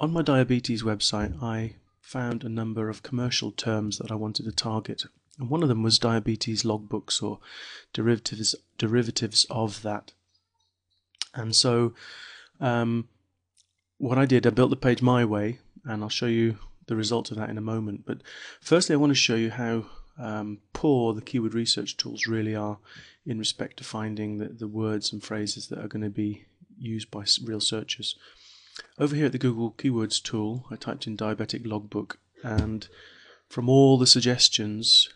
On my diabetes website, I found a number of commercial terms that I wanted to target. And one of them was diabetes logbooks or derivatives derivatives of that. And so um, what I did, I built the page my way, and I'll show you the result of that in a moment. But firstly, I want to show you how um, poor the keyword research tools really are in respect to finding the, the words and phrases that are going to be used by real searchers. Over here at the Google Keywords tool, I typed in diabetic logbook, and from all the suggestions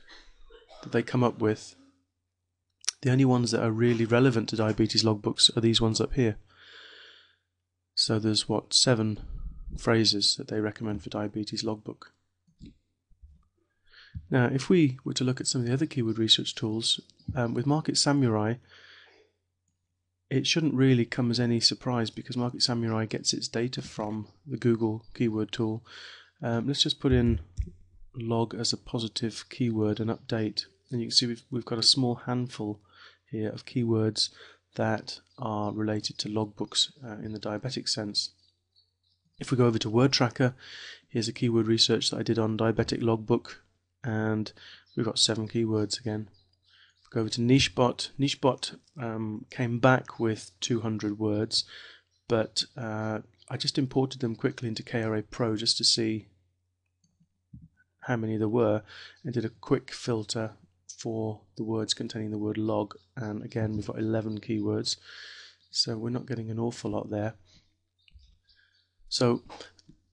that they come up with, the only ones that are really relevant to diabetes logbooks are these ones up here. So there's what, seven phrases that they recommend for diabetes logbook. Now, if we were to look at some of the other keyword research tools, um, with Market Samurai, it shouldn't really come as any surprise because Market Samurai gets its data from the Google keyword tool. Um, let's just put in log as a positive keyword and update. And you can see we've, we've got a small handful here of keywords that are related to logbooks uh, in the diabetic sense. If we go over to Wordtracker, here's a keyword research that I did on diabetic logbook, and we've got seven keywords again. Go over to Nichebot, Nichebot um, came back with 200 words, but uh, I just imported them quickly into KRA Pro just to see how many there were, and did a quick filter for the words containing the word log, and again we've got 11 keywords, so we're not getting an awful lot there. So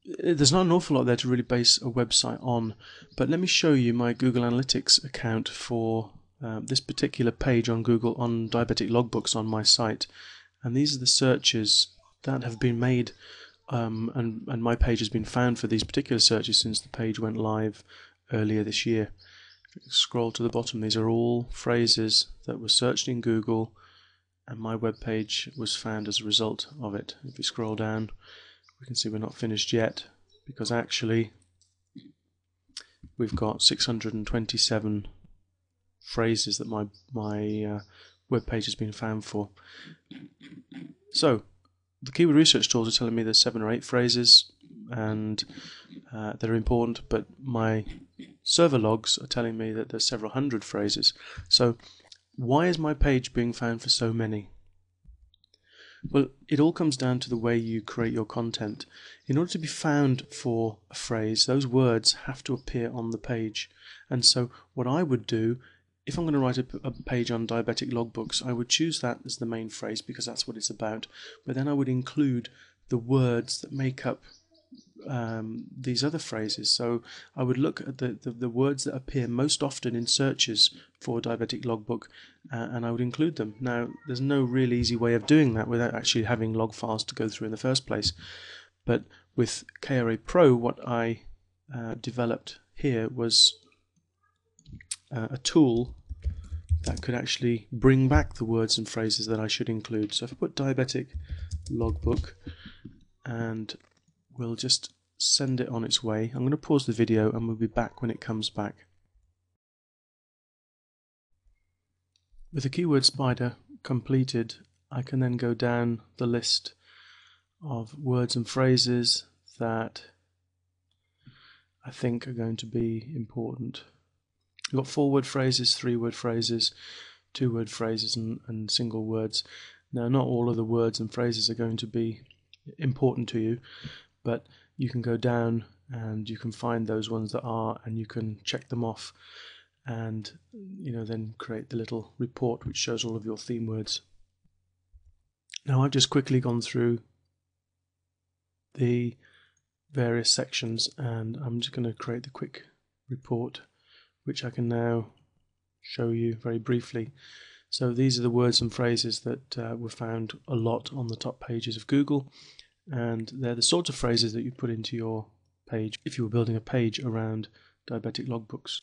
there's not an awful lot there to really base a website on, but let me show you my Google Analytics account for um, this particular page on Google on diabetic logbooks on my site. And these are the searches that have been made, um, and, and my page has been found for these particular searches since the page went live earlier this year. Scroll to the bottom, these are all phrases that were searched in Google, and my web page was found as a result of it. If we scroll down, we can see we're not finished yet because actually we've got 627 phrases that my my uh, web page has been found for. So the keyword research tools are telling me there's seven or eight phrases and uh, that are important, but my server logs are telling me that there's several hundred phrases. So why is my page being found for so many? Well, it all comes down to the way you create your content. In order to be found for a phrase, those words have to appear on the page. And so, what I would do, if I'm going to write a, a, page on diabetic logbooks, I would choose that as the main phrase because that's what it's about. But then I would include the words that make up um, these other phrases. So I would look at the, the, the, words that appear most often in searches for diabetic logbook uh, and I would include them. Now, there's no real easy way of doing that without actually having log files to go through in the first place. But with KRA Pro, what I uh, developed here was uh, a tool that could actually bring back the words and phrases that I should include. So if I put diabetic logbook and we'll just send it on its way. I'm going to pause the video and we'll be back when it comes back. With the keyword spider completed, I can then go down the list of words and phrases that I think are going to be important. We've got four word phrases, three word phrases, two word phrases, and, and single words. Now, not all of the words and phrases are going to be important to you, but you can go down and you can find those ones that are and you can check them off and you know then create the little report which shows all of your theme words now I've just quickly gone through the various sections and I'm just going to create the quick report which I can now show you very briefly so these are the words and phrases that uh, were found a lot on the top pages of Google and they're the sorts of phrases that you put into your page if you were building a page around diabetic logbooks.